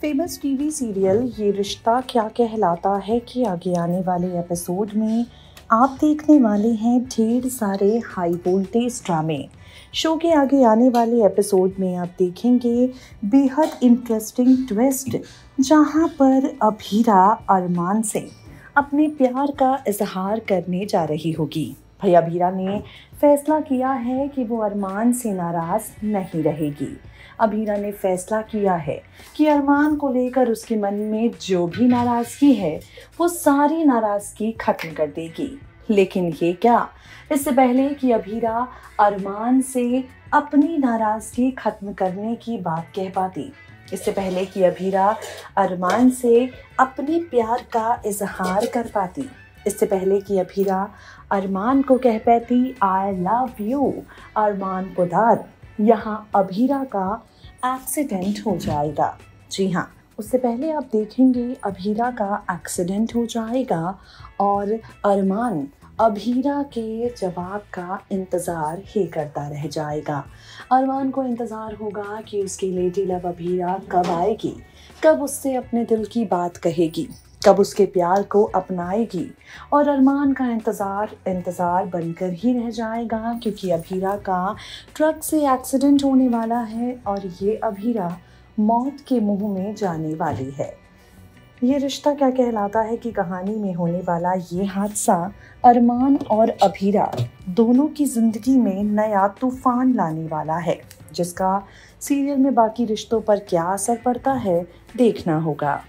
Famous TV serial ये रिश्ता क्या कहलाता है कि आगे आने वाले एपिसोड में आप देखने वाले हैं ढेर सारे हाई वोल्टेज ड्रामे शो के आगे आने वाले एपिसोड में आप देखेंगे बेहद इंटरेस्टिंग ट्विस्ट जहाँ पर अभीरा अरमान से अपने प्यार का इजहार करने जा रही होगी। भैया अभीरा ने फैसला किया है कि वो अरमान से नाराज़ नहीं रहेगी। अभीरा ने फैसला किया है कि अरमान को लेकर उसके मन में जो भी नाराज़गी है, वो सारी नाराज़गी खत्म कर देगी। लेकिन ये क्या? इससे पहले कि अभीरा अरमान से अपनी नाराज़गी खत्म करने की बात कह पाती। इससे पहले कि अभीरा अरमान से अपने प्यार का इजहार कर पाती। इससे पहले कि अभीरा अरमान को कह पाती आई लव यू अरमान पुदार यहाँ अभीरा का एक्सीडेंट हो जाएगा. जी हाँ उससे पहले आप देखेंगे अभीरा का एक्सीडेंट हो जाएगा और अरमान अभीरा के जवाब का इंतज़ार ही करता रह जाएगा। अरमान को इंतज़ार होगा कि उसकी लेडी लव अभीरा कब आएगी, कब उससे अपने दिल की बात कहेगी। कब उसके प्यार को अपनाएगी। और अरमान का इंतज़ार इंतज़ार बनकर ही रह जाएगा, क्योंकि अभीरा का ट्रक से एक्सीडेंट होने वाला है और ये अभीरा मौत के मुँह में जाने वाली है। ये रिश्ता क्या कहलाता है कि कहानी में होने वाला ये हादसा अरमान और अभीरा दोनों की ज़िंदगी में नया तूफ़ान लाने वाला है, जिसका सीरियल में बाकी रिश्तों पर क्या असर पड़ता है, देखना होगा।